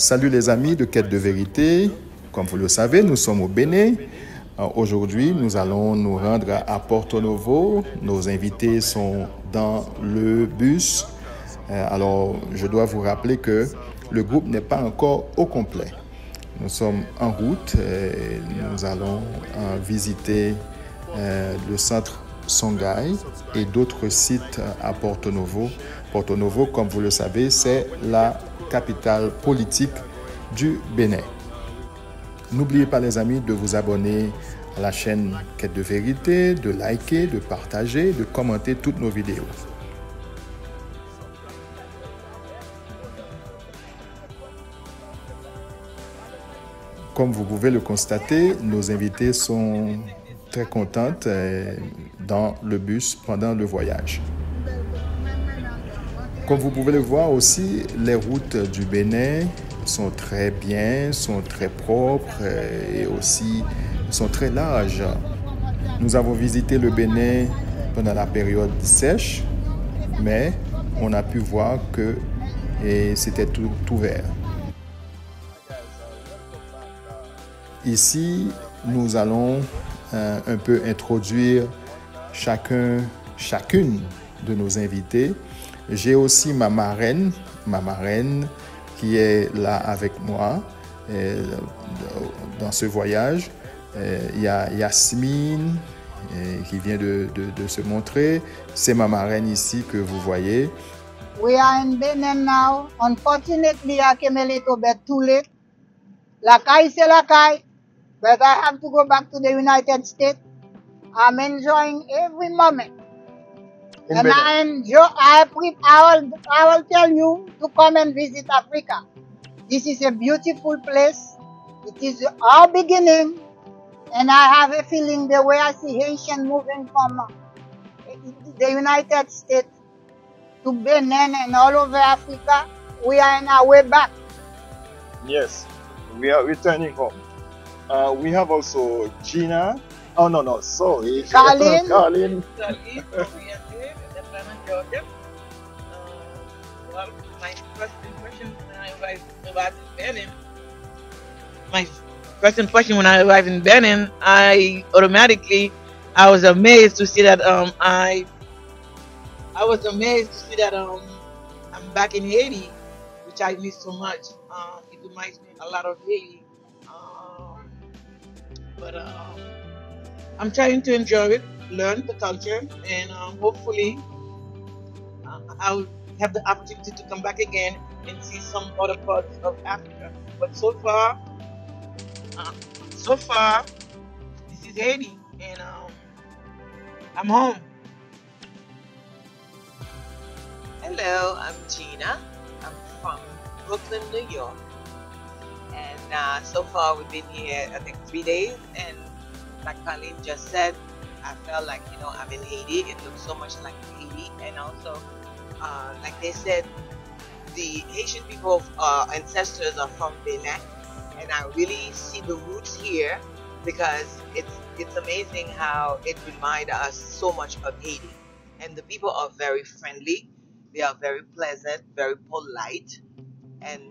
Salut les amis de Quête de vérité. Comme vous le savez, nous sommes au Bénin. Euh, aujourd'hui, nous allons nous rendre à Porto Novo. Nos invités sont dans le bus. Euh, alors, je dois vous rappeler que le groupe n'est pas encore au complet. Nous sommes en route. Et nous allons euh, visiter le centre Songhai et d'autres sites à Porto Novo. Porto Novo, comme vous le savez, c'est la capitale politique du Bénin. N'oubliez pas les amis de vous abonner à la chaîne Quête de vérité, de liker, de partager, de commenter toutes nos vidéos. Comme vous pouvez le constater, nos invités sont très contentes euh, dans le bus pendant le voyage. Comme vous pouvez le voir aussi, les routes du Bénin sont très bien, sont très propres et aussi sont très larges. Nous avons visité le Bénin pendant la période sèche, mais on a pu voir que c'était tout ouvert. Ici, nous allons euh, un peu introduire chacun, chacune de nos invités j'ai aussi ma marraine, ma marraine qui est là avec moi euh, dans ce voyage. Euh, il y a Yasmine euh, qui vient de, se montrer. C'est ma marraine ici que vous voyez. We are in Benin now. Unfortunately, I came a little bit too late. La caille, c'est la caille. But I have to go back to the United States. I'm enjoying every moment. And I enjoy, I, I, will, I will tell you to come and visit Africa. This is a beautiful place. It is our beginning. And I have a feeling the way I see Haitian moving from the United States to Benin and all over Africa, we are on our way back. Yes, we are returning home. Uh, we have also Gina. Oh, no, no, sorry. Carlin. Carlin. Georgia. Uh, well, my first impression when I arrived, arrived in Benin, my first impression when I arrived in Benin, I automatically, I was amazed to see that um I, I was amazed to see that um I'm back in Haiti, which I miss so much. Um, it reminds me a lot of Haiti. Um, but um, I'm trying to enjoy it, learn the culture, and um, hopefully I'll have the opportunity to come back again and see some other parts of Africa. But so far, uh, so far, this is Haiti, and um, I'm home. Hello, I'm Gina. I'm from Brooklyn, New York. And uh, so far, we've been here, I think, three days. And like Colleen just said, I felt like, you know, I'm in Haiti. It looks so much like Haiti. And also, uh, like they said, the Haitian people, uh, ancestors are from Benin, and I really see the roots here because it's it's amazing how it reminds us so much of Haiti. And the people are very friendly, they are very pleasant, very polite, and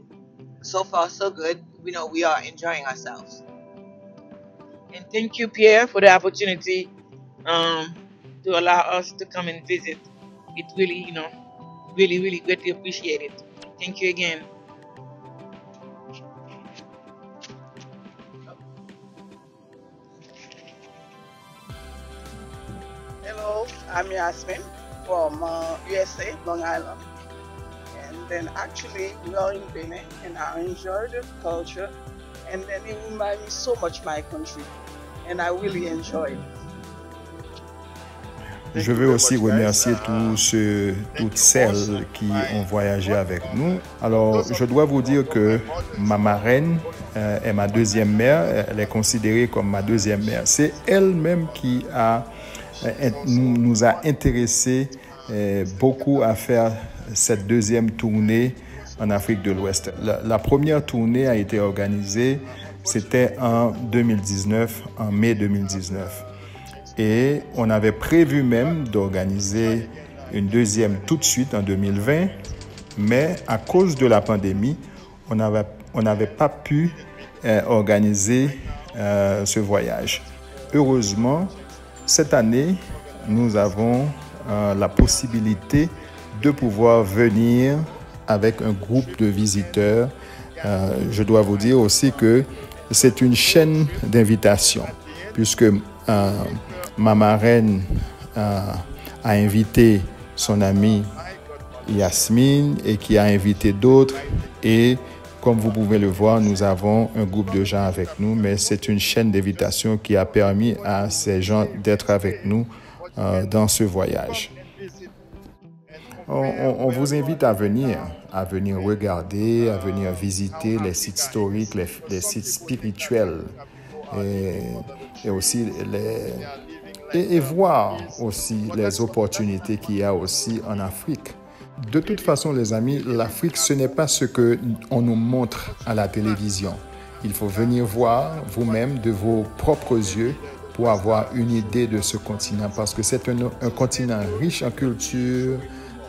so far so good. We know we are enjoying ourselves. And thank you, Pierre, for the opportunity um, to allow us to come and visit. It really, you know, really, really greatly appreciate it. Thank you again. Hello, I'm Yasmin from uh, USA, Long Island. And then actually we are in Benin and I enjoy the culture and then it reminds me so much my country and I really enjoy it. Je veux aussi remercier tous toutes celles qui ont voyagé avec nous. Alors, je dois vous dire que ma marraine euh, est ma deuxième mère. Elle est considérée comme ma deuxième mère. C'est elle-même qui a, euh, nous a intéressés euh, beaucoup à faire cette deuxième tournée en Afrique de l'Ouest. La, la première tournée a été organisée, c'était en 2019, en mai 2019. Et on avait prévu même d'organiser une deuxième tout de suite en 2020, mais à cause de la pandémie, on, avait, on n'avait pas pu euh, organiser euh, ce voyage. Heureusement, cette année, nous avons euh, la possibilité de pouvoir venir avec un groupe de visiteurs. Je dois vous dire aussi que c'est une chaîne d'invitation, puisque euh, ma marraine euh, a invité son amie Yasmine et qui a invité d'autres. Et comme vous pouvez le voir, nous avons un groupe de gens avec nous, mais c'est une chaîne d'invitation qui a permis à ces gens d'être avec nous euh, dans ce voyage. On, vous invite à venir, à venir regarder, à venir visiter les sites historiques, les sites spirituels et, aussi les, et, voir aussi les opportunités qu'il y a aussi en Afrique. De toute façon, les amis, l'Afrique, ce n'est pas ce que on nous montre à la télévision. Il faut venir voir vous-même de vos propres yeux pour avoir une idée de ce continent parce que c'est un continent riche en culture,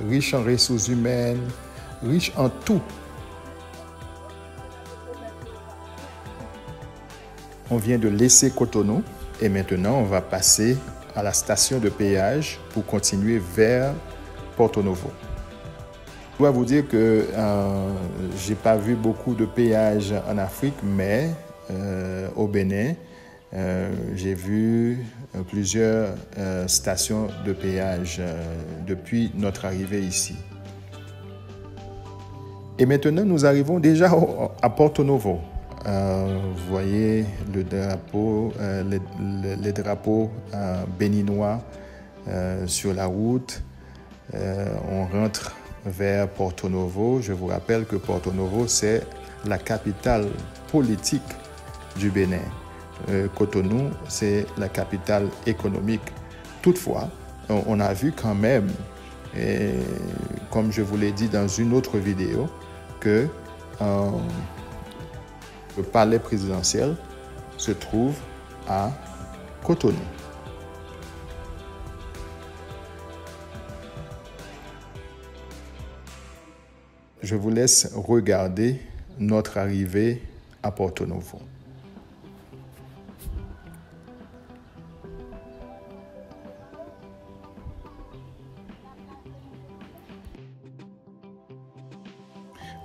riche en ressources humaines, riche en tout. On vient de laisser Cotonou et maintenant on va passer à la station de péage pour continuer vers Porto Novo. Je dois vous dire que euh, j'ai pas vu beaucoup de péages en Afrique, mais euh, au Bénin, euh, j'ai vu plusieurs stations de péage depuis notre arrivée ici. Et maintenant, nous arrivons déjà à Porto Novo. Euh, vous voyez le drapeau, euh, les, drapeaux euh, béninois euh, sur la route. Euh, on rentre vers Porto Novo. Je vous rappelle que Porto Novo, c'est la capitale politique du Bénin. Euh, Cotonou, c'est la capitale économique. Toutefois, on, a vu quand même, comme je vous l'ai dit dans une autre vidéo, que euh, le palais présidentiel se trouve à Cotonou. Je vous laisse regarder notre arrivée à Porto Novo.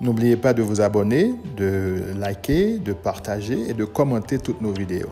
N'oubliez pas de vous abonner, de liker, de partager et de commenter toutes nos vidéos.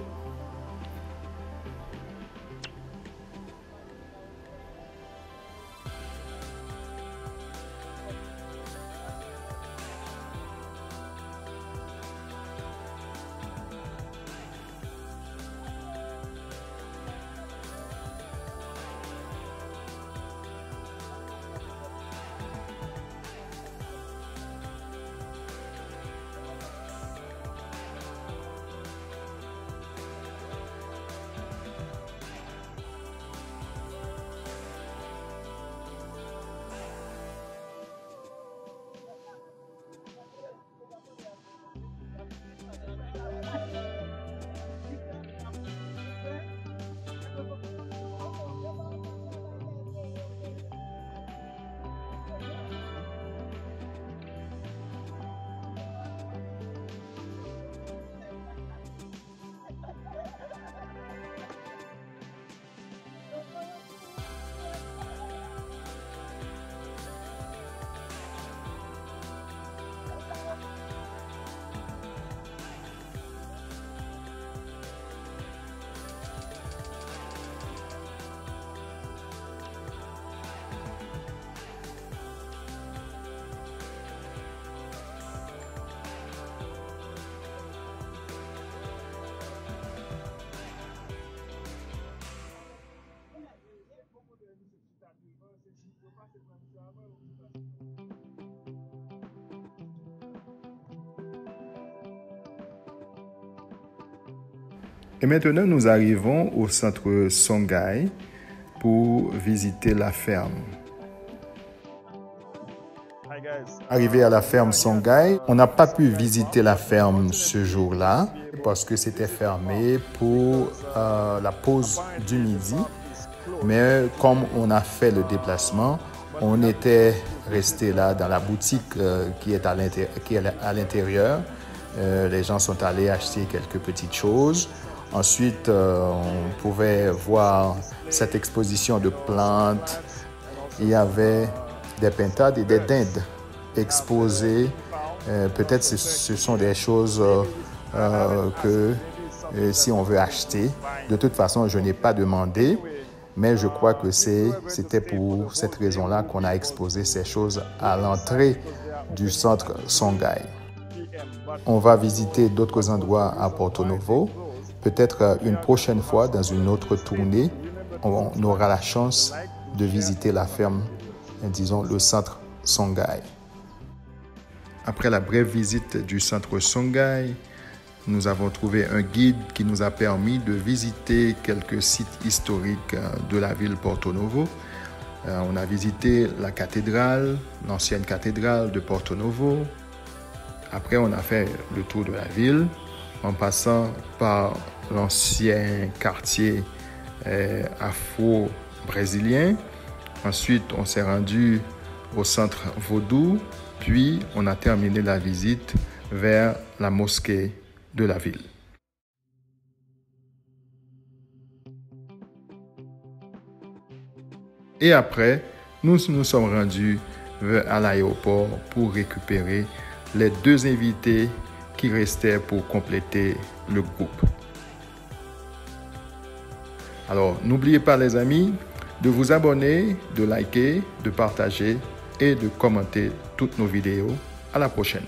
Et maintenant, nous arrivons au centre Songhai pour visiter la ferme. Arrivé à la ferme Songhai, on n'a pas pu visiter la ferme ce jour-là parce que c'était fermé pour euh, la pause du midi. Mais comme on a fait le déplacement, on était resté là dans la boutique euh, qui est à l'inté- qui est à l'intérieur Euh, les gens sont allés acheter quelques petites choses. Ensuite, euh, on pouvait voir cette exposition de plantes. Il y avait des pintades et des dindes exposées. Euh, peut-être ce, ce sont des choses que si on veut acheter, de toute façon, je n'ai pas demandé. Mais je crois que c'était pour cette raison-là qu'on a exposé ces choses à l'entrée du centre Songhai. On va visiter d'autres endroits à Porto Novo. Peut-être euh, une prochaine fois, dans une autre tournée, on aura la chance de visiter la ferme, disons le centre Songhai. Après la brève visite du centre Songhai, nous avons trouvé un guide qui nous a permis de visiter quelques sites historiques euh, de la ville Porto Novo. Euh, on a visité la cathédrale, l'ancienne cathédrale de Porto Novo. Après, on a fait le tour de la ville en passant par l'ancien quartier euh, afro-brésilien. Ensuite, on s'est rendu au centre Vaudou, puis on a terminé la visite vers la mosquée de la ville. Et après, nous nous sommes rendus à l'aéroport pour récupérer les deux invités qui restaient pour compléter le groupe. Alors, n'oubliez pas les amis de vous abonner, de liker, de partager et de commenter toutes nos vidéos. À la prochaine.